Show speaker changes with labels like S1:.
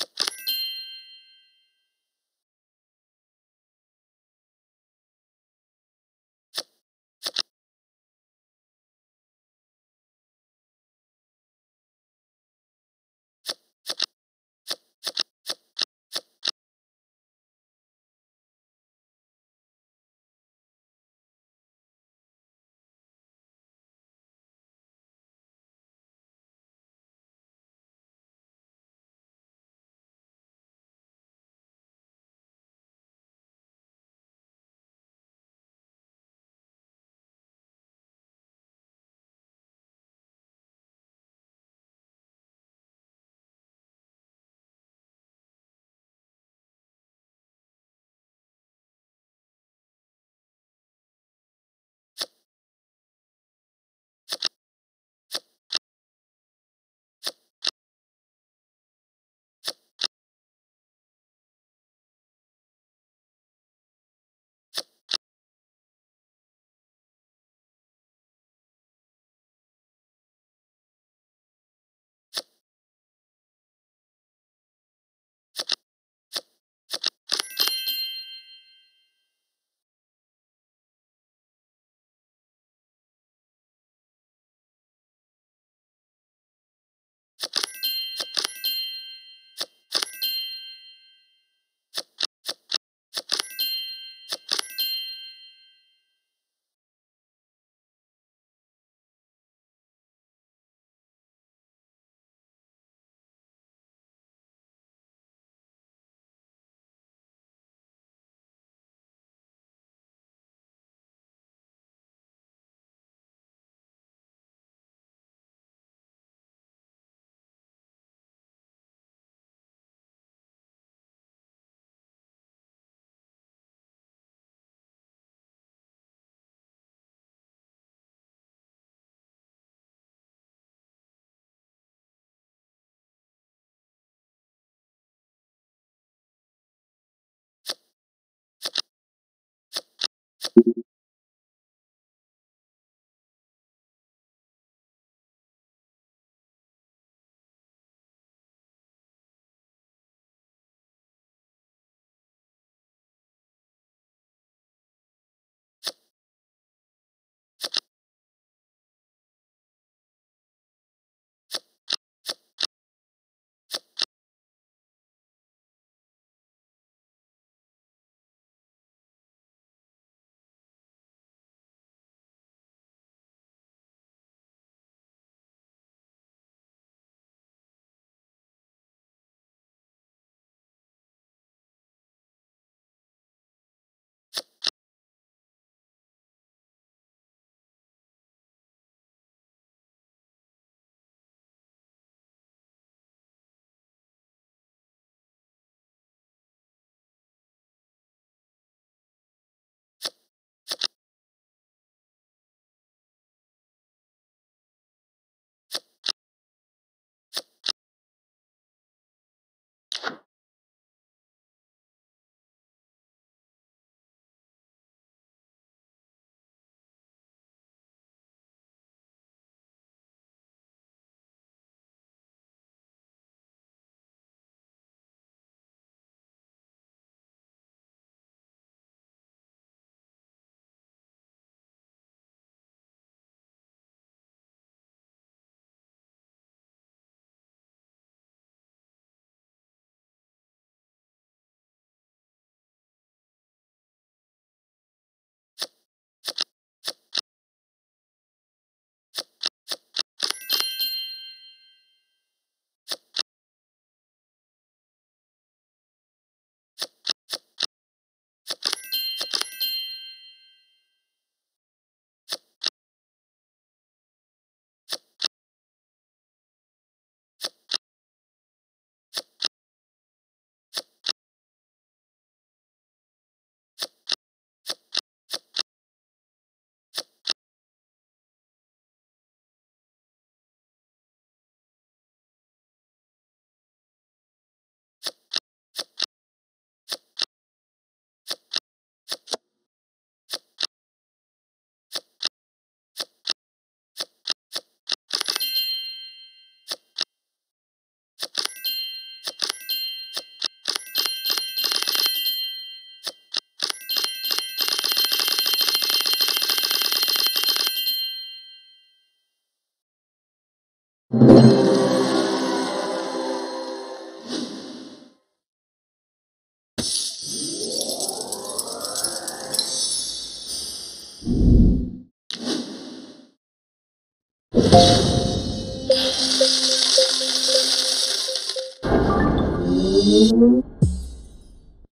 S1: you you Thank you.